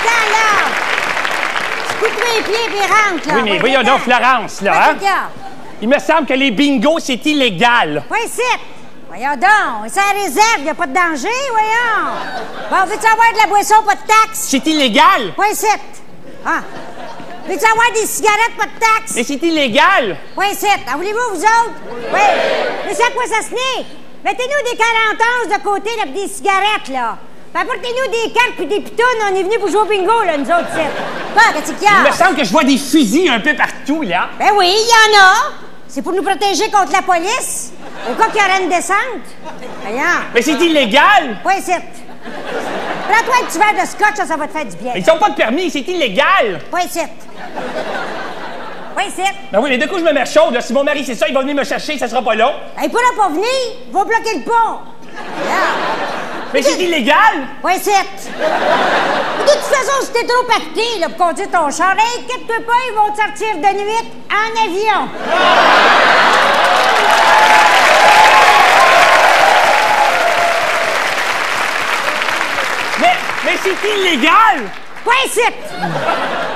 attends, là! Coupe les pieds puis rentre, là. Oui, mais voyons donc, Florence, là, hein? Il me semble que les bingos, c'est illégal. Ouais, ici. Voyons donc, c'est la réserve, y a pas de danger, voyons. Bon, veux-tu avoir de la boisson, pas de taxe? C'est illégal. Point 7. Ah. Veux-tu avoir des cigarettes, pas de taxe? Mais c'est illégal. Point 7. En voulez-vous, vous autres? Oui. Mais c'est à quoi ça se tenait? Mettez-nous des 40 onces de côté, là, des cigarettes, là. Apportez-nous des cartes puis des pitounes. On est venus pour jouer au bingo, là, nous autres, c'est. Quoi, qu'est-ce qu'il y Il me a? semble que je vois des fusils un peu partout, là. Ben oui, il y en a. C'est pour nous protéger contre la police. Au cas qu'il y aurait une descente. Voyons. Mais c'est illégal. Point 7. Prends-toi un petit verre de scotch, ça, ça va te faire du bien. Ils ont pas de permis, c'est illégal. Point 7. Point 7. Ben oui, mais de coup, je me mets chaude. là? Si mon mari, c'est ça, il va venir me chercher, ça sera pas long. Ben, il pourra pas venir. Il va bloquer le pont. Mais c'est illégal. Point 7. De toute façon, t'es trop pacté là, pour conduire ton char, inquiète-toi pas, ils vont te sortir de nuit en avion. Mais, mais c'est illégal. 7.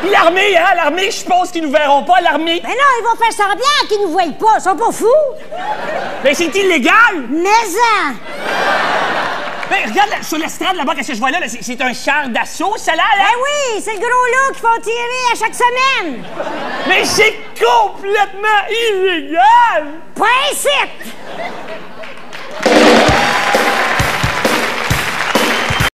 Puis l'armée, hein, l'armée, je suppose qu'ils nous verront pas, l'armée. Ben non, ils vont faire semblant qu'ils nous voient pas. Ils sont pas fous. Mais c'est illégal. Mais en. Mais regarde, là, sur l'estrade, là-bas, qu'est-ce que je vois là? là? C'est- un char d'assaut, ça, là, là? Ben oui, c'est le gros lot qu'ils font tirer à chaque semaine. Mais c'est complètement illégal! 7.